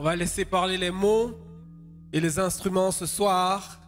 On va laisser parler les mots et les instruments ce soir.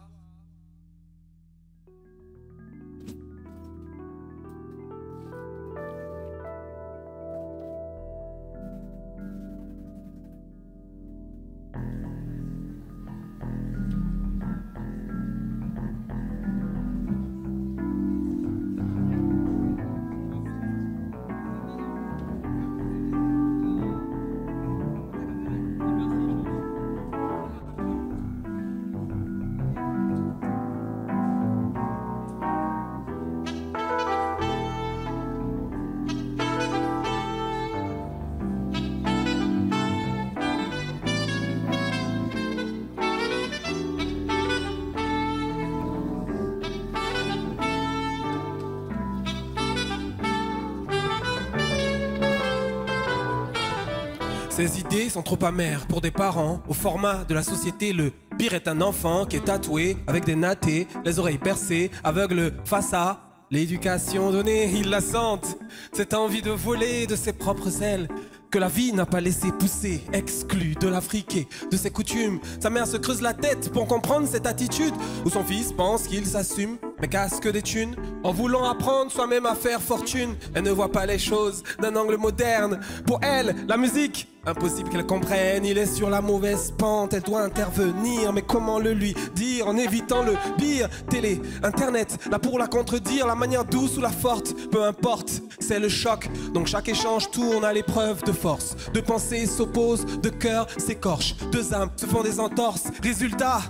Ces idées sont trop amères pour des parents. Au format de la société, le pire est un enfant qui est tatoué avec des nattés, les oreilles percées, aveugle face à l'éducation donnée. Il la sente, cette envie de voler de ses propres ailes que la vie n'a pas laissé pousser, exclu de l'Afrique et de ses coutumes. Sa mère se creuse la tête pour comprendre cette attitude où son fils pense qu'il s'assume, mais casse que des thunes. En voulant apprendre soi-même à faire fortune, elle ne voit pas les choses d'un angle moderne. Pour elle, la musique, impossible qu'elle comprenne. Il est sur la mauvaise pente, elle doit intervenir, mais comment le lui dire en évitant le pire? Télé, internet, là pour la contredire, la manière douce ou la forte, peu importe, c'est le choc. Donc chaque échange tourne à l'épreuve de force. De pensées s'opposent, de cœur s'écorchent, deux âmes se font des entorses. Résultat,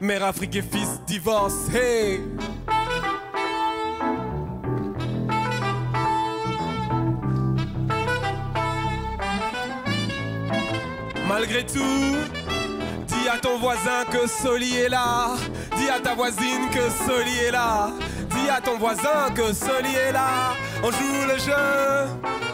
mère Afrique et fils divorce. Malgré tout, dis à ton voisin que Soli est là. Dis à ta voisine que Soli est là. Dis à ton voisin que Soli est là. On joue le jeu.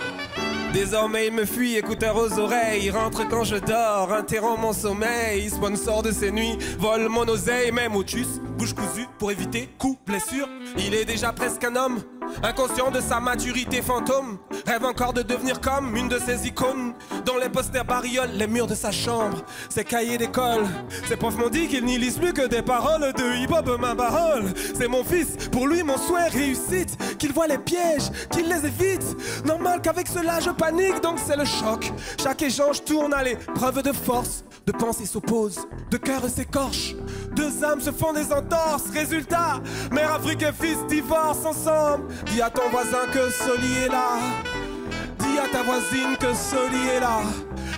Désormais il me fuit, écouteur aux oreilles, rentre quand je dors, interrompt mon sommeil, sponsor de ces nuits, vole mon oseille, même au tus, bouche cousue pour éviter coup, blessure. Il est déjà presque un homme, inconscient de sa maturité fantôme, rêve encore de devenir comme une de ces icônes, dont les posters bariolent les murs de sa chambre, ses cahiers d'école. Ses profs m'ont dit qu'il n'y lise plus que des paroles de hip-hop, ma parole. C'est mon fils, pour lui mon souhait réussite, qu'il voit les pièges, qu'il les évite. Normal qu'avec cela je panique, donc c'est le choc. Chaque échange tourne à l'épreuve de force, de pensée s'oppose, de cœur s'écorche. Deux âmes se font des entorses, résultat, mère Afrique et fils divorcent ensemble. Dis à ton voisin que Soli est là. Dis à ta voisine que Soli est là.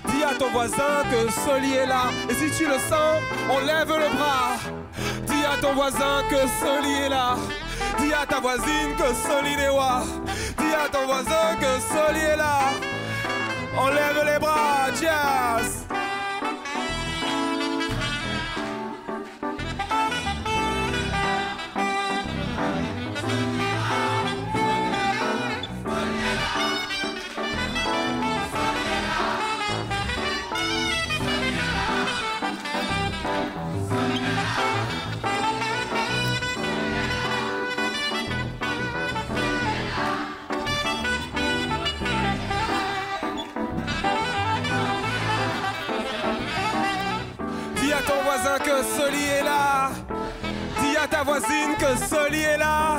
Dis à ton voisin que Soli est là. Et si tu le sens, on lève le bras. Dis à ton voisin que Soli est là. Ta voisine que Soli est là. Dis à ton voisin que Soli est là. On lève les bras, jazz. Que Soli est là. Dis à ta voisine que Soli est là.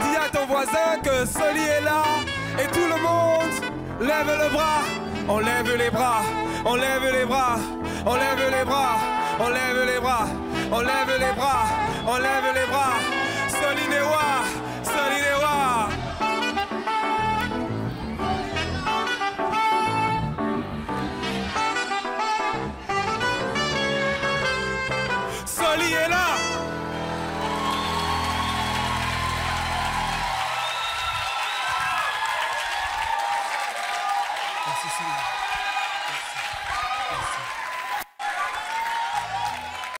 Dis à ton voisin que Soli est là. Et tout le monde lève le bras. On lève les bras. On lève les bras. On lève les bras. On lève les bras. On lève les bras. On lève les bras. Soli Newa. Soli est là. Merci Soli.